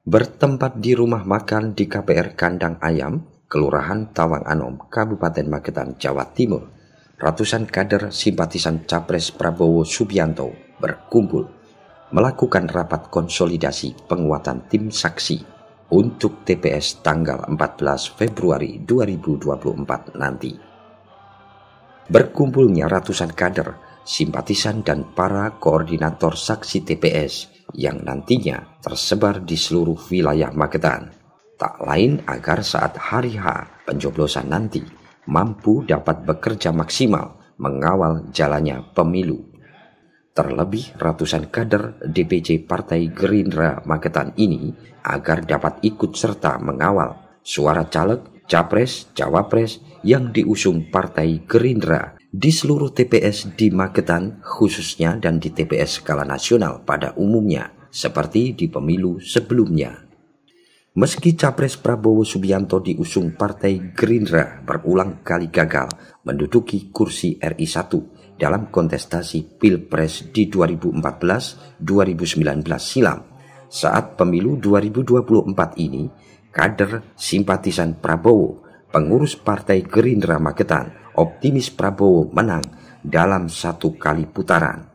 bertempat di rumah makan di KPR Kandang Ayam, Kelurahan Tawang Anom, Kabupaten Magetan, Jawa Timur. Ratusan kader simpatisan Capres Prabowo Subianto berkumpul melakukan rapat konsolidasi penguatan tim saksi untuk TPS tanggal 14 Februari 2024 nanti. Berkumpulnya ratusan kader simpatisan dan para koordinator saksi TPS yang nantinya tersebar di seluruh wilayah Magetan. Tak lain agar saat hari H pencoblosan nanti mampu dapat bekerja maksimal mengawal jalannya pemilu. Terlebih ratusan kader DPC Partai Gerindra Magetan ini agar dapat ikut serta mengawal suara caleg, capres, cawapres yang diusung Partai Gerindra di seluruh TPS di Magetan khususnya dan di TPS skala nasional pada umumnya seperti di pemilu sebelumnya. Meski Capres Prabowo Subianto diusung Partai Gerindra berulang kali gagal menduduki kursi RI 1 dalam kontestasi Pilpres di 2014-2019 silam, saat pemilu 2024 ini, kader simpatisan Prabowo, pengurus Partai Gerindra Magetan, optimis Prabowo menang dalam satu kali putaran.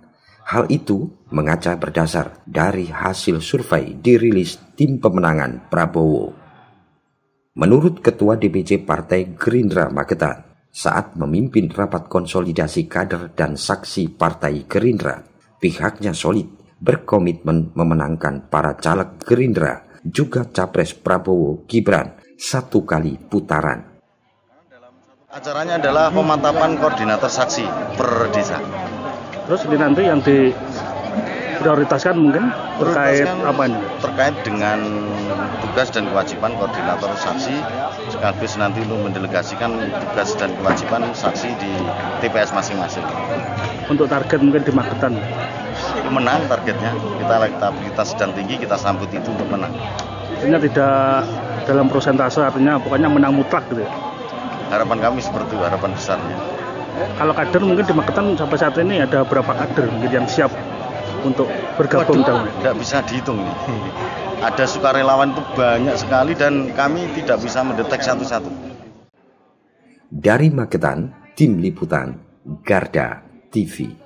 Hal itu mengaca berdasar dari hasil survei dirilis tim pemenangan Prabowo. Menurut Ketua DPC Partai Gerindra Magetan, saat memimpin rapat konsolidasi kader dan saksi Partai Gerindra, pihaknya solid berkomitmen memenangkan para caleg Gerindra juga capres Prabowo Gibran satu kali putaran. Acaranya adalah pemantapan koordinator saksi per desa. Terus ini nanti yang di prioritaskan mungkin terkait apa ini? Terkait dengan tugas dan kewajiban koordinator saksi sekaligus nanti untuk mendelegasikan tugas dan kewajiban saksi di TPS masing-masing. Untuk target mungkin di Magetan. Menang targetnya. Kita elektabilitas sedang tinggi kita sambut itu untuk menang. Artinya tidak dalam prosentase artinya pokoknya menang mutlak gitu ya harapan kami seperti itu harapan besarnya. Kalau kader mungkin di Magetan sampai saat ini ada berapa kader mungkin yang siap untuk bergabung Waduh, tidak bisa dihitung nih. Ada sukarelawan itu banyak sekali dan kami tidak bisa mendetek satu-satu. Dari Magetan tim liputan Garda TV